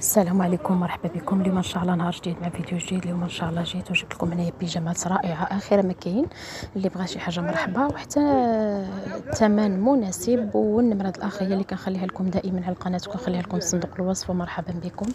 السلام عليكم مرحبا بكم. اليوم إن شاء الله نهار جديد مع فيديو جديد. اليوم إن شاء الله جيت وجبت لكم هنايا بيجامات رائعة. أخيرا ما كاين اللي بغى شي حاجة مرحبا وحتى الثمن مناسب. والنمرة الاخ هي اللي كنخليها لكم دائما على القناة وكنخليها لكم في صندوق الوصف ومرحبا بكم.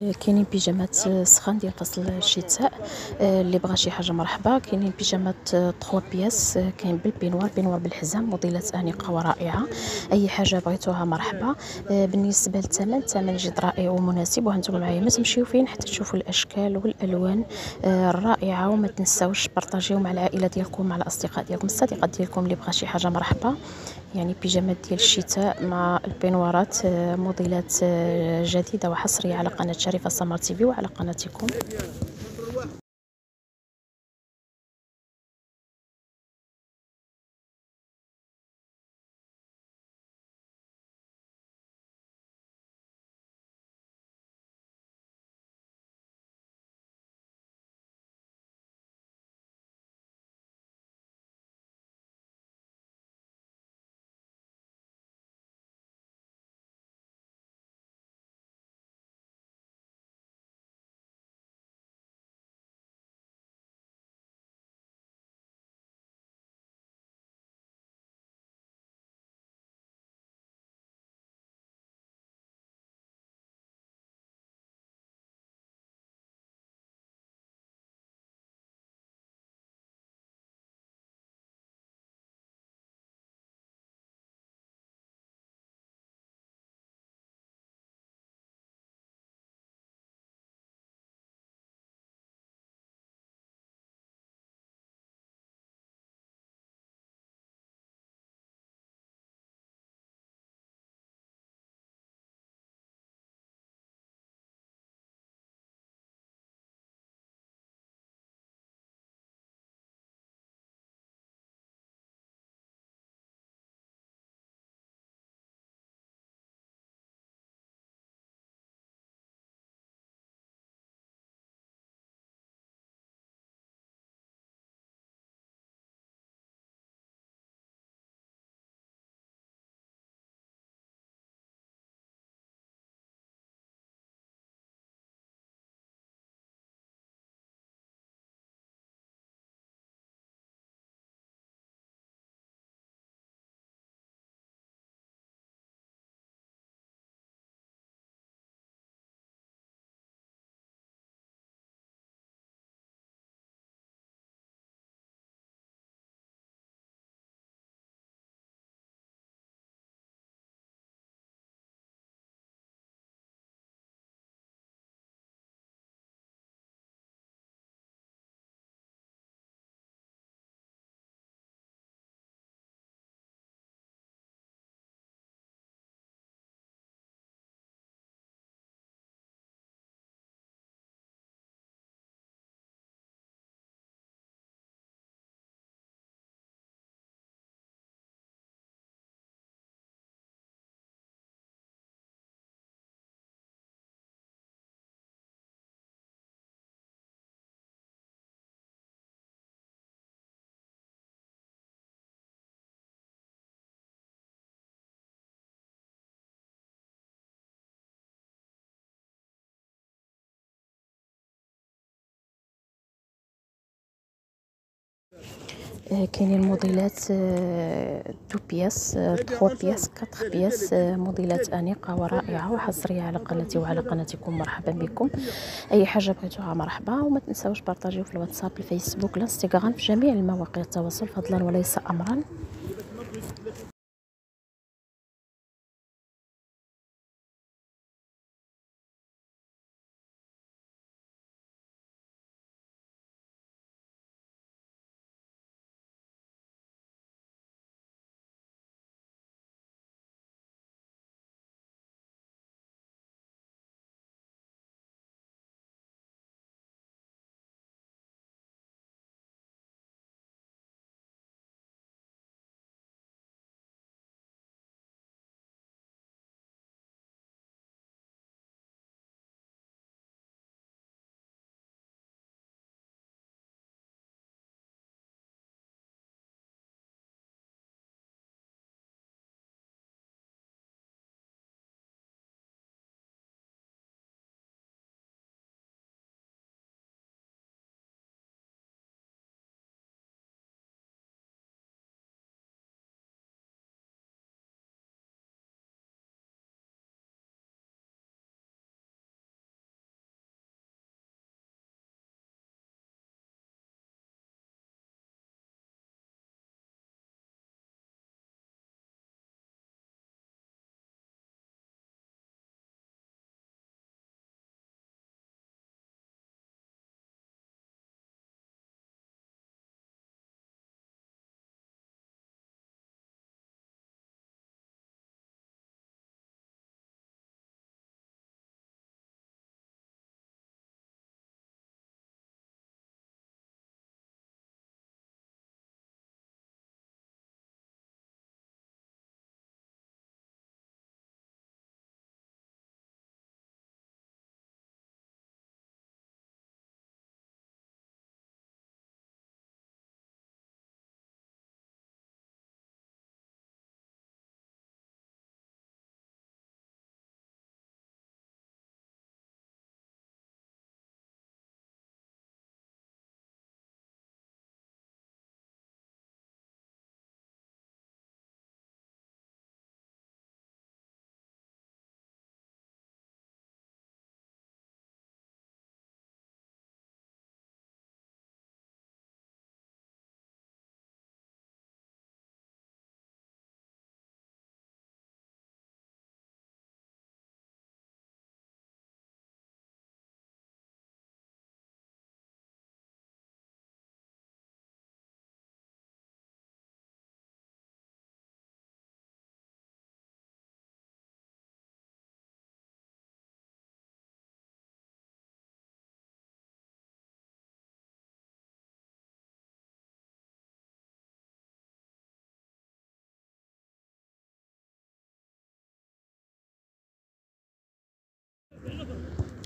كاينين بيجامات سخان ديال فصل الشتاء اللي بغى شي حاجة مرحبا. كاينين بيجامات 3 pièces كاين بال peignoir peignoir بالحزام موديلات أنيقة ورائعة. أي حاجة بغيتوها مرحبا. بالنسبة للثمن الثمن جد رائع ومناسب وهانتوما معايا ما تمشيو فين حتى تشوفوا الأشكال والألوان الرائعة وما تنساوش بارطاجيو مع العائلة ديالكم مع الأصدقاء ديالكم الصديقات ديالكم اللي بغى شي حاجة مرحبا. يعني بيجامات ديال الشتاء مع البينوارات موديلات جديدة وحصرية على قناة شريفة سمر تيفي وعلى قناتكم. كاينين موديلات deux pièces trois pièces quatre pièces موديلات أنيقة ورائعة وحصرية على قناتي وعلى قناتكم. مرحبا بكم. أي حاجة بغيتوها مرحبا وما تنساوش بارطاجيو في الواتساب الفيسبوك الانستغرام في جميع المواقع التواصل فضلا وليس امرا.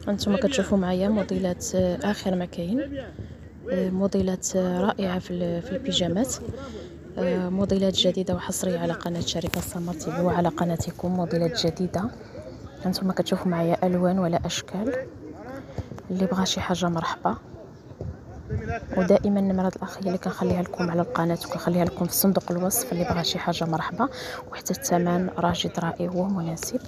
هانتوما كتشوفوا معايا موديلات آخر ما كاين. موديلات رائعة في في البيجامات. موديلات جديدة وحصرية على قناة شركة سمر تي وعلى قناتكم موديلات جديدة. هانتوما كتشوفوا معايا ألوان ولا أشكال. اللي بغى شي حاجة مرحبا. ودائما النمره الأخ اللي كنخليها لكم على القناة وكنخليها لكم في صندوق الوصف اللي بغى شي حاجة مرحبا. وحتى الثمن راه جد رائع ومناسب.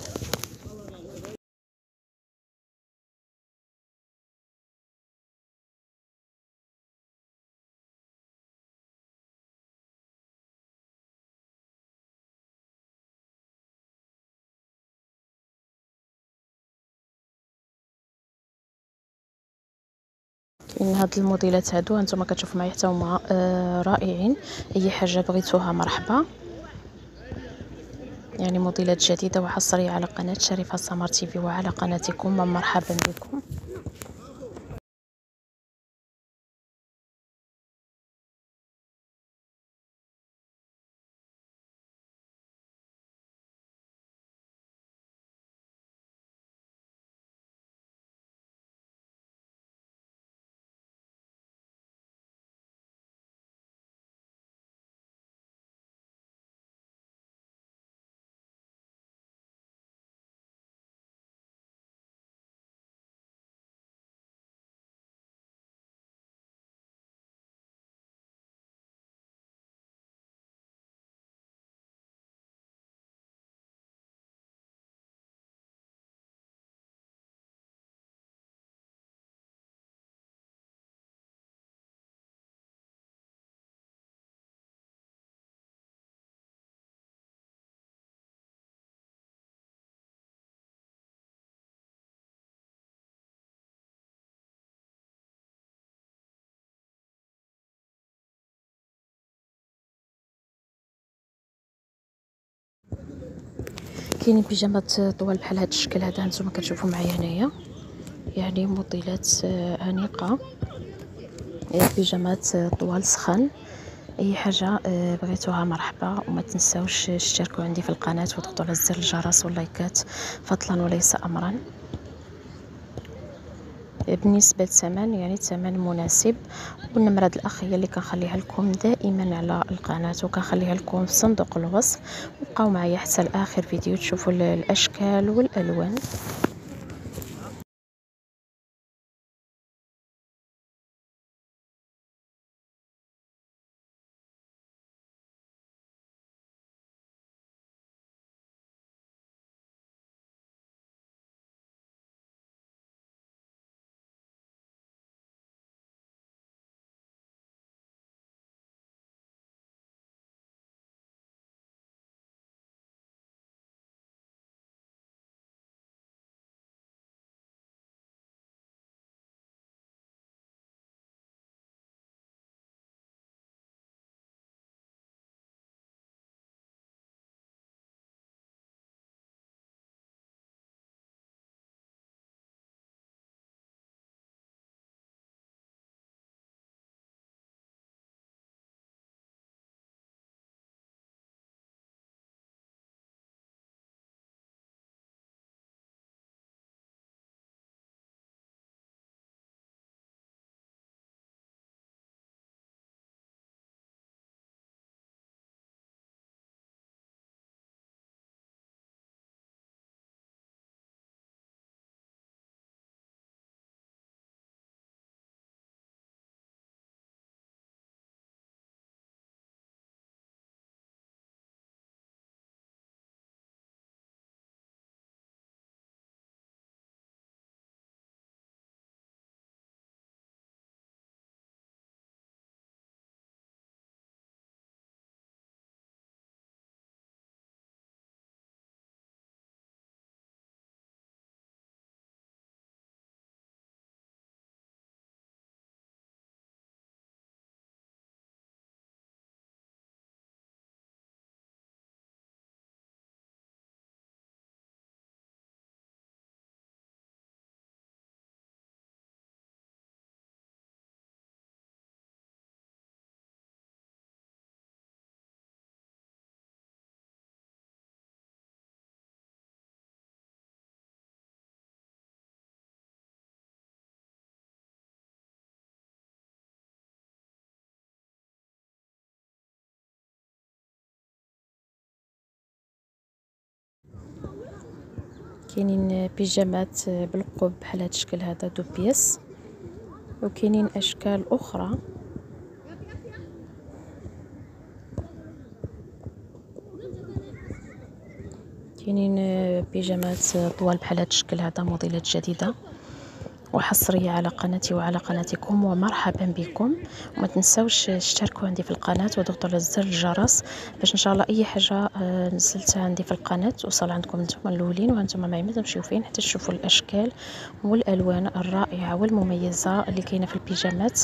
كاين هاد الموديلات هادو هانتوما كتشوفوا معايا حتى هما آه رائعين. أي حاجة بغيتوها مرحبا. يعني موديلات جديدة وحصرية على قناة شريفة سمر تيفي وعلى قناتكم مرحبا بكم. كاينين بيجامات طوال بحال هاد الشكل هذا هانتوما كتشوفوا معايا هنايا. يعني موديلات آه، أنيقة. بيجامات طوال سخن أي حاجة آه، بغيتوها مرحبا. وما تنساوش تشتركوا عندي في القناة وتضغطوا على زر الجرس واللايكات فضلا وليس امرا. بالنسبة للثمن يعني الثمن مناسب. والنمرة الاخ هي اللي كنخليها لكم دائما على القناة وكنخليها لكم في صندوق الوصف. وبقاو معايا حتى لاخر فيديو تشوفوا الأشكال والألوان. كاينين بيجامات بالقب بحال هاد الشكل هذا deux pièces وكاينين أشكال أخرى. كاينين بيجامات طوال بحال هاد الشكل هذا موديلات جديدة. وحصريه على قناتي وعلى قناتكم ومرحبا بكم. وما تنساوش تشتركوا عندي في القناة وتضغطوا على زر الجرس باش إن شاء الله أي حاجة آه، نزلتها عندي في القناة توصل عندكم نتوما الأولين وأنتم ما تمشيو فين حتى تشوفوا الأشكال والألوان الرائعة والمميزة اللي كاينة في البيجامات.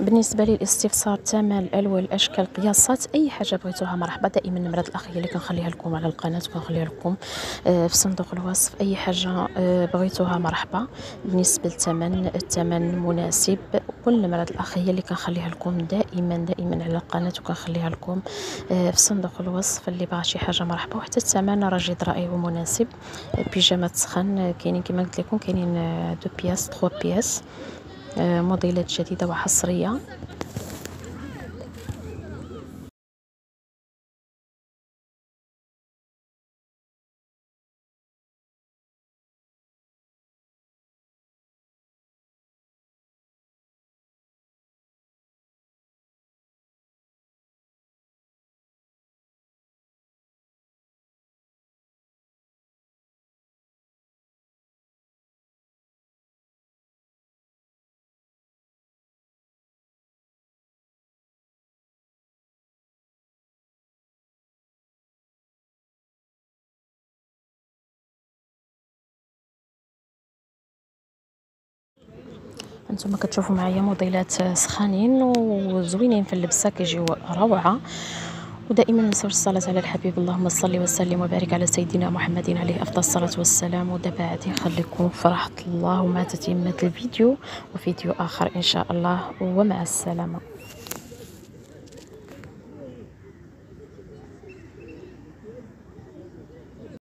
بالنسبة للاستفسار الثمن الالوان الاشكال القياسات أي حاجة بغيتوها مرحبا. دائما نمرة الاخ هي اللي كنخليها لكم على القناة وكنخليها لكم آه، في صندوق الوصف. أي حاجة آه، بغيتوها مرحبا. بالنسبة للثمن الثمن مناسب. والنمرة الاخ هي اللي كنخليها لكم دائما دائما على القناة وكنخليها لكم آه، في صندوق الوصف. اللي بغى شي حاجة مرحبا وحتى الثمن راه جد رائع ومناسب بيجامات سخن كاينين كما قلت لكم كاينين دو بياس 3 بياس. موديلات جديدة وحصرية. أنتم كتشوفوا معايا موديلات سخانين وزوينين في اللبسه كيجيو روعة. ودائما ما ننساوش الصلاة على الحبيب. اللهم صل وسلم وبارك على سيدنا محمد عليه أفضل الصلاة والسلام. ودابا غادي نخليكم في راحة الله وما تتمة الفيديو وفيديو آخر إن شاء الله. ومع السلامة.